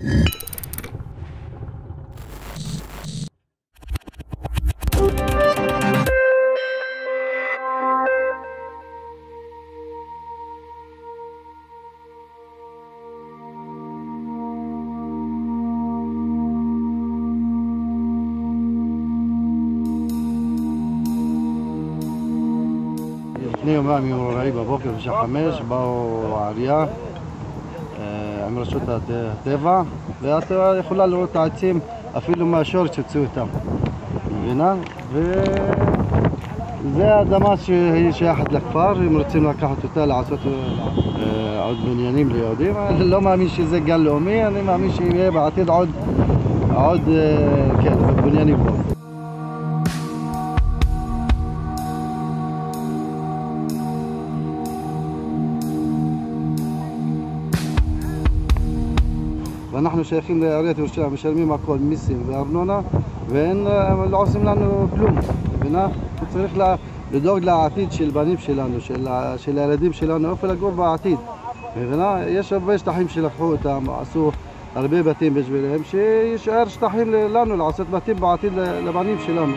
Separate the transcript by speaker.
Speaker 1: לפני יומיים יום רביעי בבוקר בשעה חמש באו העירייה אה, עם רשות הט- הטבע ואת יכולה לראות את העצים אפילו מהשורש שהוציאו אותם, מבינה? וזה האדמה שהיא שייכת לכפר, אם רוצים לקחת אותה לעשות אה, עוד בניינים ליהודים, אני לא מאמין שזה גן לאומי, אני מאמין שיהיה בעתיד עוד, עוד אה, כן, בניינים פה. ואנחנו שייכים לעיריית ירושלים, משלמים הכל, מיסים וארנונה, והם לא עושים לנו כלום, מבינה? צריך לדאוג לעתיד של בנים שלנו, של, של הילדים שלנו, איפה לגור בעתיד, מבינה? יש הרבה שטחים שלקחו אותם, עשו הרבה בתים בשבילם, שיישאר שטחים לנו לעשות בתים בעתיד לבנים שלנו.